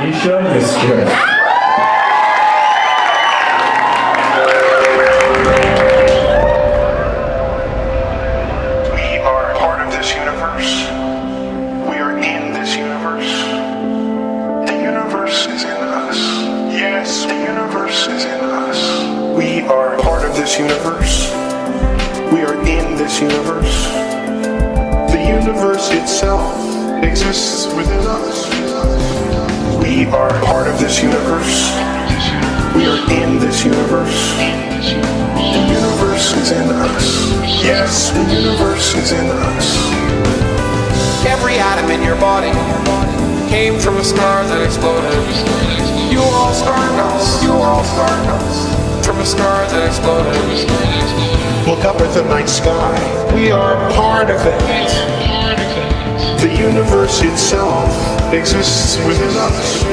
Mischa Misschief. We are part of this universe. We are in this universe. The universe is in us. Yes, the universe is in us. We are part of this universe. We are in this universe. The universe itself exists within us. We are part of this universe. We are in this universe. The universe is in us. Yes, the universe is in us. Every atom in your body came from a star that exploded. You are all stardust. You are all stardust. From a star that exploded. Look up at the night sky. We are part of it. The universe itself exists within us.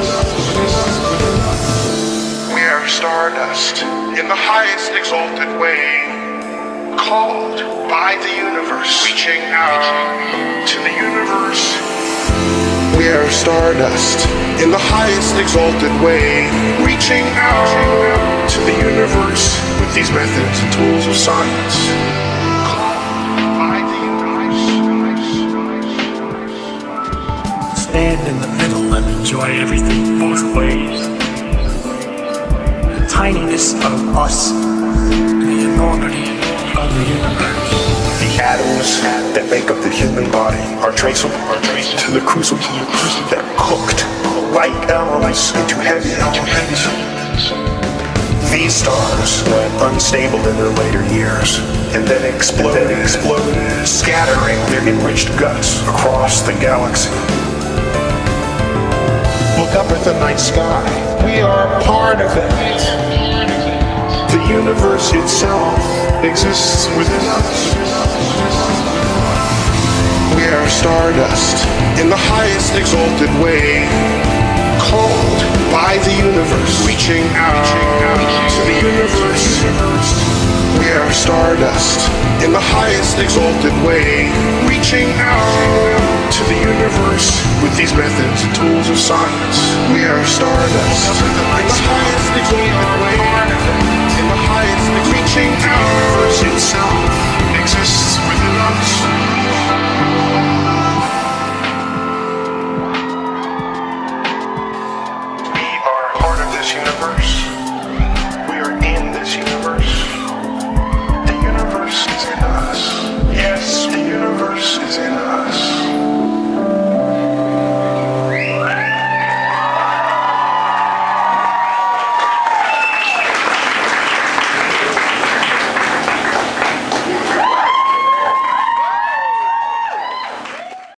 Stardust in the highest exalted way, called by the universe, reaching out to the universe. We are stardust in the highest exalted way, reaching out to the universe with these methods and tools of science. Stand in the middle and enjoy everything both ways. The tininess of us, the enormity of the universe. The atoms that make up the human body are traceable to the crucible that cooked light elements into heavy elements. These stars went unstable in their later years and then exploded, exploded, scattering their enriched guts across the galaxy. At the night sky. We are part of it. The universe itself exists within us. We are stardust in the highest exalted way, called by the universe, reaching out to the universe. We are stardust in the highest exalted way, reaching out to the universe with these methods and tools of science. Stardust. In the highest exalted way, in the highest reaching out